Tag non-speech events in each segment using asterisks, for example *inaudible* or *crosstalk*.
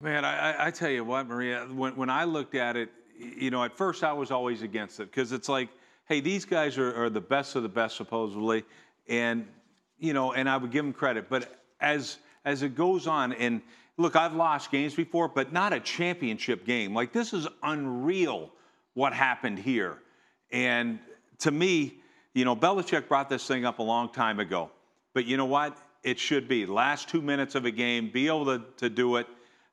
Man, I, I tell you what, Maria, when, when I looked at it, you know, at first I was always against it because it's like, hey, these guys are, are the best of the best, supposedly. And, you know, and I would give them credit. But as as it goes on, and look, I've lost games before, but not a championship game. Like, this is unreal what happened here. And to me, you know, Belichick brought this thing up a long time ago. But you know what? It should be. Last two minutes of a game, be able to, to do it.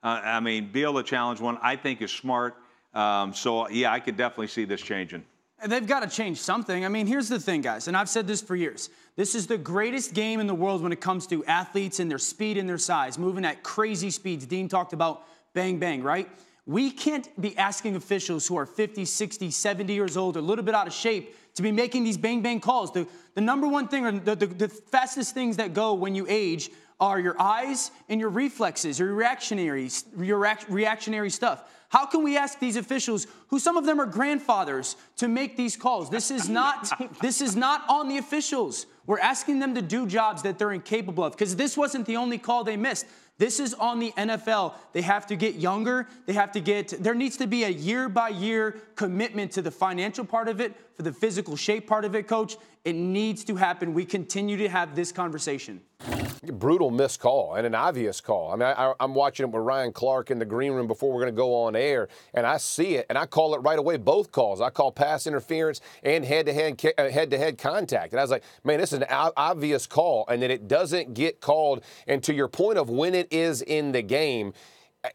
Uh, I mean, be able to challenge one, I think is smart. Um, so, yeah, I could definitely see this changing. And they've got to change something. I mean, here's the thing, guys, and I've said this for years. This is the greatest game in the world when it comes to athletes and their speed and their size, moving at crazy speeds. Dean talked about bang, bang, right? We can't be asking officials who are 50, 60, 70 years old, a little bit out of shape, to be making these bang, bang calls. The, the number one thing, or the, the, the fastest things that go when you age are your eyes and your reflexes, your reactionary, your reactionary stuff. How can we ask these officials, who some of them are grandfathers, to make these calls? This is not *laughs* this is not on the officials. We're asking them to do jobs that they're incapable of because this wasn't the only call they missed. This is on the NFL. They have to get younger. They have to get, there needs to be a year by year commitment to the financial part of it, for the physical shape part of it, coach. It needs to happen. We continue to have this conversation. Brutal missed call and an obvious call. I mean, I, am watching it with Ryan Clark in the green room before we're going to go on air, and I see it, and I call it right away. Both calls. I call pass interference and head-to-head uh, head-to-head contact, and I was like, man, this is an obvious call, and then it doesn't get called. And to your point of when it is in the game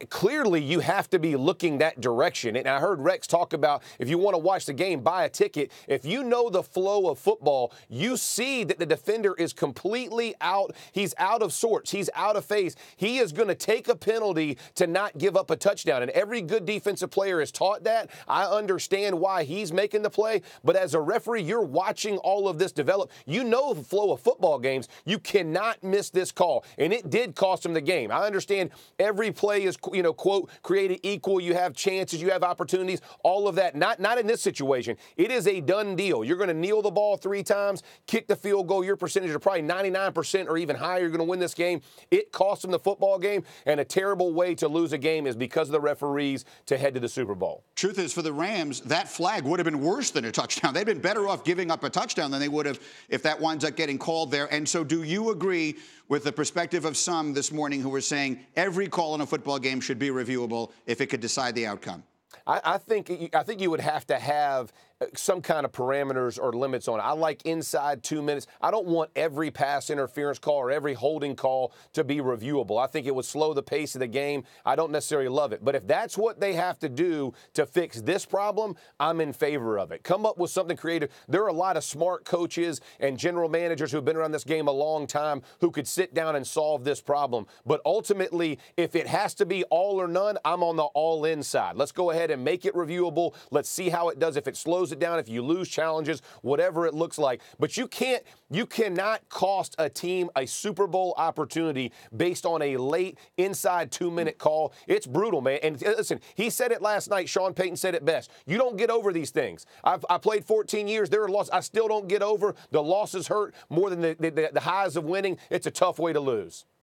clearly you have to be looking that direction. And I heard Rex talk about if you want to watch the game, buy a ticket. If you know the flow of football, you see that the defender is completely out. He's out of sorts. He's out of phase. He is going to take a penalty to not give up a touchdown. And every good defensive player is taught that. I understand why he's making the play. But as a referee, you're watching all of this develop. You know the flow of football games. You cannot miss this call. And it did cost him the game. I understand every play is you know, quote, created equal. You have chances, you have opportunities, all of that. Not, not in this situation. It is a done deal. You're going to kneel the ball three times, kick the field goal. Your percentage is probably 99% or even higher. You're going to win this game. It cost them the football game, and a terrible way to lose a game is because of the referees to head to the Super Bowl. Truth is, for the Rams, that flag would have been worse than a touchdown. They'd been better off giving up a touchdown than they would have if that winds up getting called there. And so, do you agree with the perspective of some this morning who were saying every call in a football game should be reviewable if it could decide the outcome? I, I think I think you would have to have Uh, some kind of parameters or limits on it. I like inside two minutes. I don't want every pass interference call or every holding call to be reviewable. I think it would slow the pace of the game. I don't necessarily love it. But if that's what they have to do to fix this problem, I'm in favor of it. Come up with something creative. There are a lot of smart coaches and general managers who've been around this game a long time who could sit down and solve this problem. But ultimately, if it has to be all or none, I'm on the all in side. Let's go ahead and make it reviewable. Let's see how it does. If it slows it down, if you lose challenges, whatever it looks like. But you can't, you cannot cost a team a Super Bowl opportunity based on a late inside two minute call. It's brutal, man. And uh, listen, he said it last night. Sean Payton said it best. You don't get over these things. I've I played 14 years. There are losses. I still don't get over. The losses hurt more than the, the, the highs of winning. It's a tough way to lose.